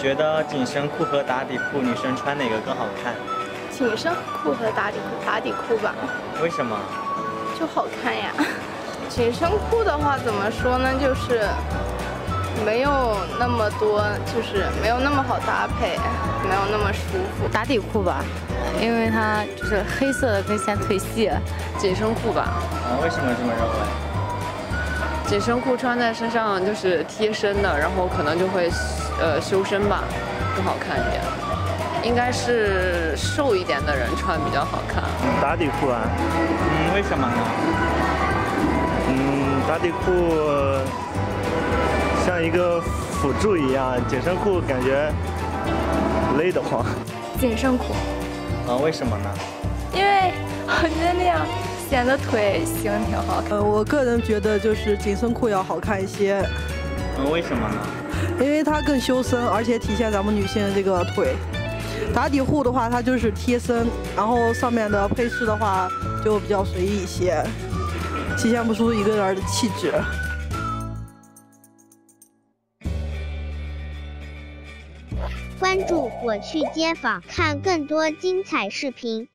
觉得紧身裤和打底裤女生穿哪个更好看？紧身裤和打底裤，打底裤吧。为什么？就好看呀。紧身裤的话怎么说呢？就是没有那么多，就是没有那么好搭配，没有那么舒服。打底裤吧，因为它就是黑色的，更显腿细。紧身裤吧。啊，为什么这么认为？紧身裤穿在身上就是贴身的，然后可能就会呃修身吧，更好看一点。应该是瘦一点的人穿比较好看。打底裤啊。嗯，为什么呢？嗯，打底裤像一个辅助一样，紧身裤感觉勒得慌。紧身裤。啊，为什么呢？因为我觉得那样显得腿型挺好看。呃，我个人觉得就是紧身裤要好看一些。嗯，为什么呢？因为它更修身，而且体现咱们女性的这个腿。打底裤的话，它就是贴身，然后上面的配饰的话就比较随意一些，体现不出一个人的气质。关注我去街访，看更多精彩视频。